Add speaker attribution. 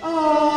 Speaker 1: Oh.